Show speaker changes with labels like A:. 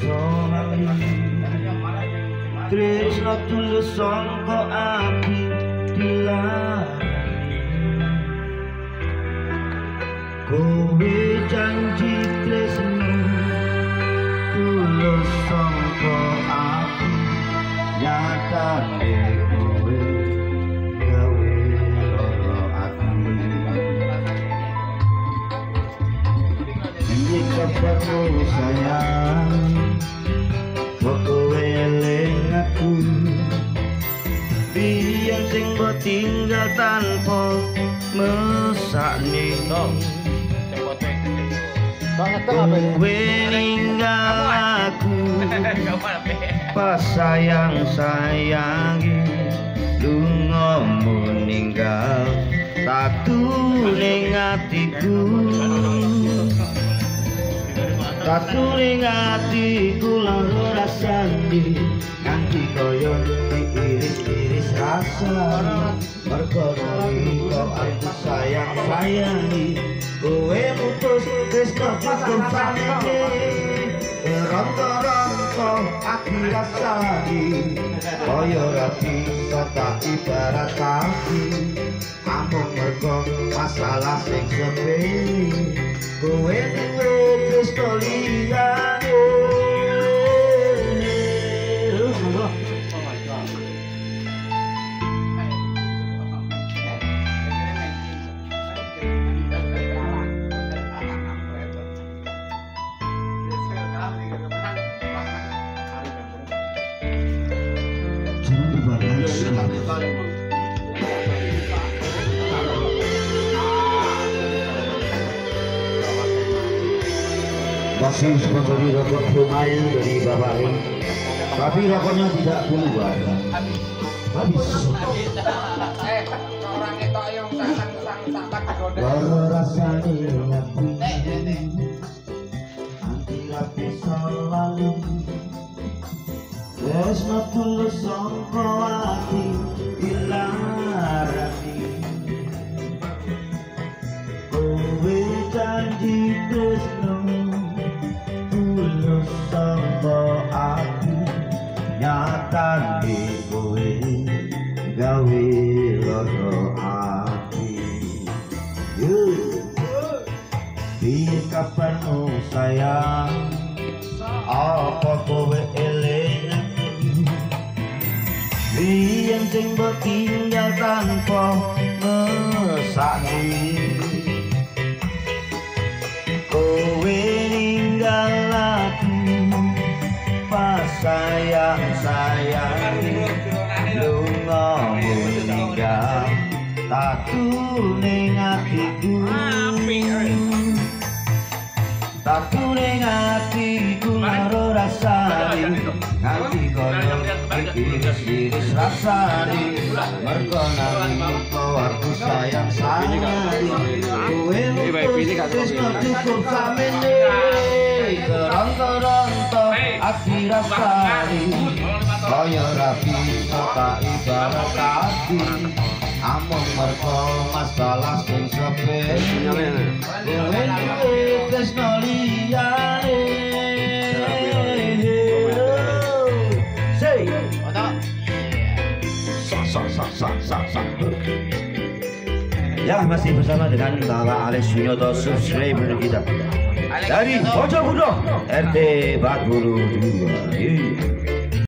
A: sonali Tresno tulus sangka api dilarani Kabarmu sayang. Kok kowe eling aku. Biyen sing mbok tinggal tanpa mesakne Kowe ninggal aku. Pas sayang sayangi Lunga meninggal. Tatu ning atiku Tatu ning atiku loro rasane Nganti kaya diiris-iris rasa. Mergo kok aku sayang sayangi. Kowe mutus wis keputusane Ronto-ronto aku rasani Kaya rapi kota ibarat kaki. Amung mergo masalah sing sepele. Kowe duwe Kristo masih sponsori rokok Humail dari Bapak Lim tapi rokoknya tidak keluar habis eh orang itu yang sang sang sang tak rasanya Tresno tulus sangka ati dilarani Kowe janji tresno tulus sangka ati nyatane kowe gawe loro ati. Piye kapanmu sayang apa kowe eling Biyen sing tinggal tanpa mesakne Kowe ninggal aku pas sayang sayang lunga meninggal tatu ning atiku tatu ning atiku loro rasane. Nganti koyo iris-iris rasane mergo aku sayang sayang kowe wis cukup samene keronto-ronto ati rasane kaya rapi kota ibarat kaki among mergo masalah sing sepele. Kowe duwe tresno liyane Say. Sa, sa, sa, sa, sa, sa. Ya masih bersama dengan Bapak Alex Sunyoto subscriber kita dari Pojok Budo RT 42 Iya.